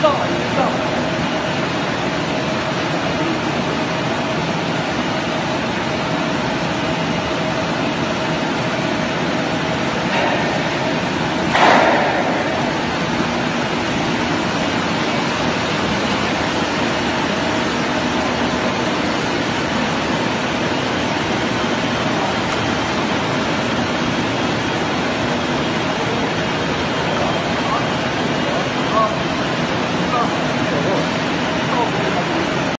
造一。